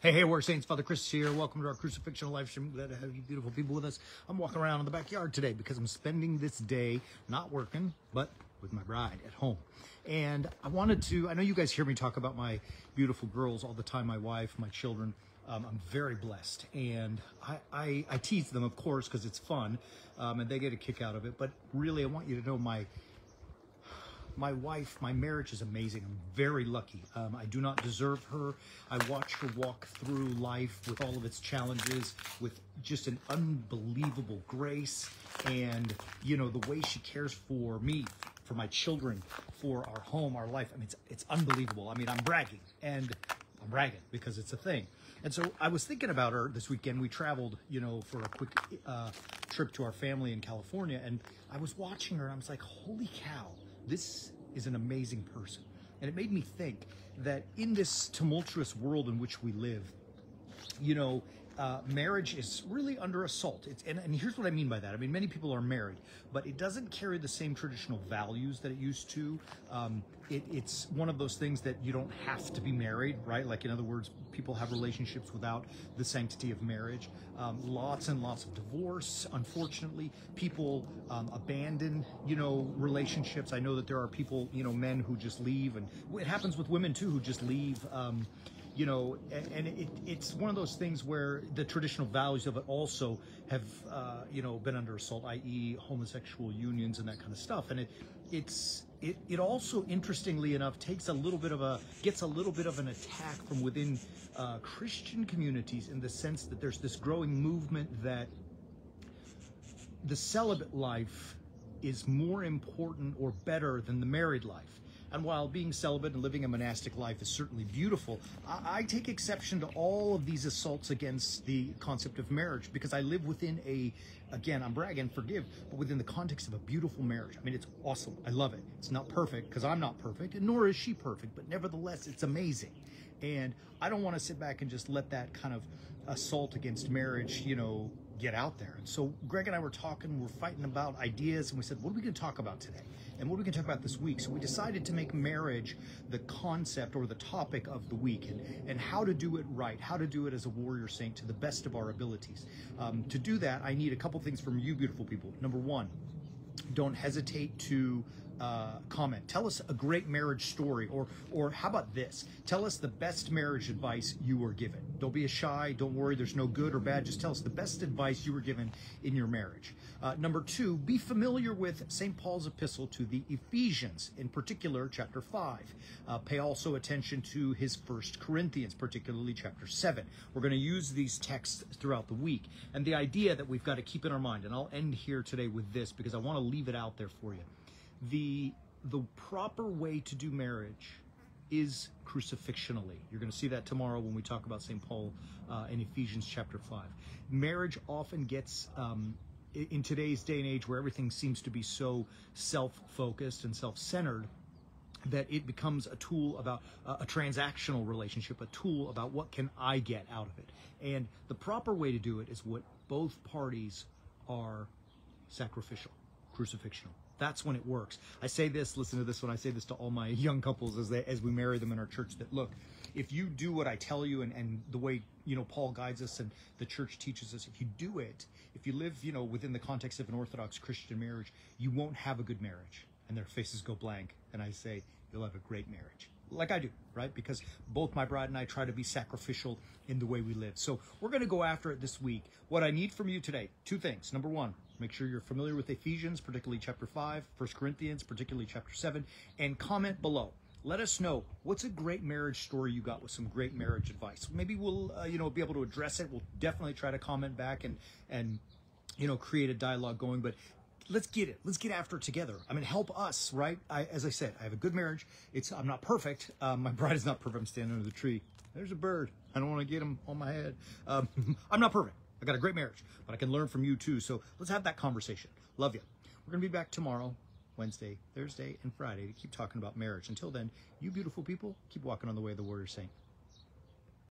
Hey, hey, we're Saints. Father Chris here. Welcome to our crucifixion live stream. Glad to have you beautiful people with us. I'm walking around in the backyard today because I'm spending this day not working, but with my bride at home. And I wanted to, I know you guys hear me talk about my beautiful girls all the time, my wife, my children. Um, I'm very blessed. And I, I, I tease them, of course, because it's fun um, and they get a kick out of it. But really, I want you to know my my wife, my marriage is amazing. I'm very lucky. Um, I do not deserve her. I watch her walk through life with all of its challenges with just an unbelievable grace and, you know, the way she cares for me, for my children, for our home, our life. I mean, it's, it's unbelievable. I mean, I'm bragging and I'm bragging because it's a thing. And so I was thinking about her this weekend. We traveled, you know, for a quick uh, trip to our family in California. And I was watching her and I was like, holy cow this is an amazing person. And it made me think that in this tumultuous world in which we live, you know, uh, marriage is really under assault. It's, and, and here's what I mean by that. I mean, many people are married, but it doesn't carry the same traditional values that it used to. Um, it, it's one of those things that you don't have to be married, right? Like, in other words, people have relationships without the sanctity of marriage. Um, lots and lots of divorce. Unfortunately, people um, abandon, you know, relationships. I know that there are people, you know, men who just leave, and it happens with women too, who just leave. You know, and it, it's one of those things where the traditional values of it also have, uh, you know, been under assault, i.e., homosexual unions and that kind of stuff. And it, it's, it, it also, interestingly enough, takes a little bit of a, gets a little bit of an attack from within uh, Christian communities in the sense that there's this growing movement that the celibate life is more important or better than the married life. And while being celibate and living a monastic life is certainly beautiful, I, I, take exception to all of these assaults against the concept of marriage because I live within a, again, I'm bragging, forgive, but within the context of a beautiful marriage. I mean, it's awesome. I love it. It's not perfect because I'm not perfect, and nor is she perfect, but nevertheless, it's amazing. And I don't want to sit back and just let that kind of assault against marriage, you know, get out there. And so Greg and I were talking, we're fighting about ideas, and we said, what are we going to talk about today? And what are we going to talk about this week? So we decided to make marriage the concept or the topic of the week and, and how to do it right, how to do it as a warrior saint to the best of our abilities. Um, to do that, I need a couple things from you, beautiful people. Number one, don't hesitate to uh, comment. Tell us a great marriage story, or or how about this? Tell us the best marriage advice you were given. Don't be a shy. Don't worry. There's no good or bad. Just tell us the best advice you were given in your marriage. Uh, number two, be familiar with St. Paul's epistle to the Ephesians, in particular, chapter five. Uh, pay also attention to his First Corinthians, particularly chapter seven. We're going to use these texts throughout the week, and the idea that we've got to keep in our mind. And I'll end here today with this because I want to leave it out there for you the the proper way to do marriage is crucifixionally. You're going to see that tomorrow when we talk about St. Paul uh, in Ephesians chapter 5. Marriage often gets, um, in today's day and age where everything seems to be so self focused and self centered, that it becomes a tool about uh, a transactional relationship, a tool about what can I get out of it. And the proper way to do it is what both parties are sacrificial, crucifixional. That's when it works. I say this, listen to this when I say this to all my young couples as they as we marry them in our church that look, if you do what I tell you and, and the way, you know, Paul guides us and the church teaches us, if you do it, if you live, you know, within the context of an Orthodox Christian marriage, you won't have a good marriage. And their faces go blank. And I say, you'll have a great marriage like I do, right? Because both my bride and I try to be sacrificial in the way we live. So we're going to go after it this week. What I need from you today, two things. Number one, Make sure you're familiar with Ephesians, particularly chapter 5, 1 Corinthians, particularly chapter 7, and comment below. Let us know what's a great marriage story you got with some great marriage advice. Maybe we'll uh, you know be able to address it. We'll definitely try to comment back and and you know create a dialogue going, but let's get it. Let's get after it together. I mean, help us, right? I, as I said, I have a good marriage. It's I'm not perfect. Um, my bride is not perfect. I'm standing under the tree. There's a bird. I don't want to get him on my head. Um, I'm not perfect. I got a great marriage, but I can learn from you too. So let's have that conversation. Love you. We're going to be back tomorrow, Wednesday, Thursday, and Friday to keep talking about marriage. Until then, you beautiful people, keep walking on the way of the warrior saint.